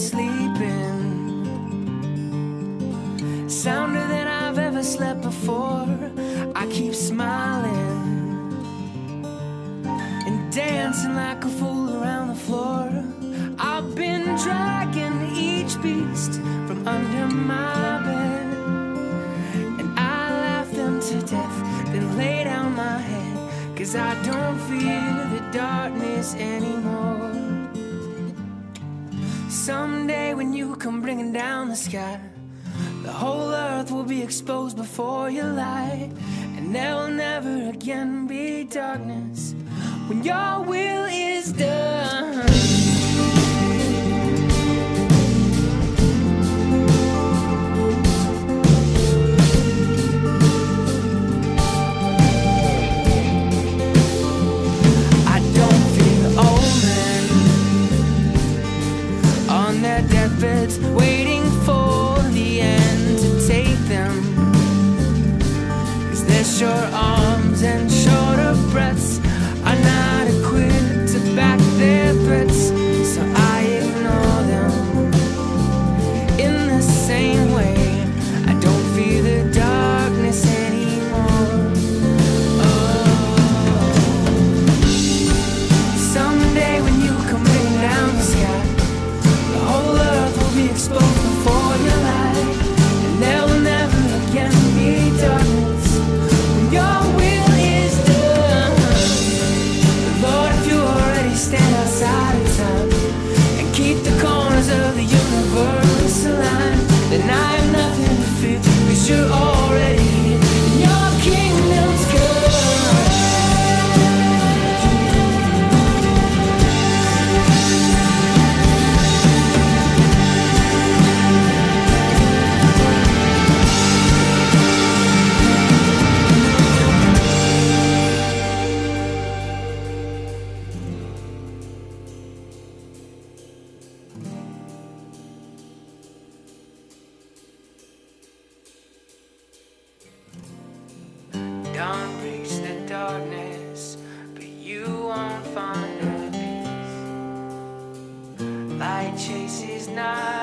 sleeping. Sounder than I've ever slept before. I keep smiling And dancing like a fool around the floor. I've been dragging each beast from under my bed And I laugh them to death Then lay down my head Cause I don't fear the dark. Someday when you come bringing down the sky, the whole earth will be exposed before your light, and there will never again be darkness when your will is done. Chases night